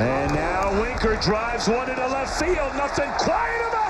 And now Winker drives one into left field. Nothing quiet about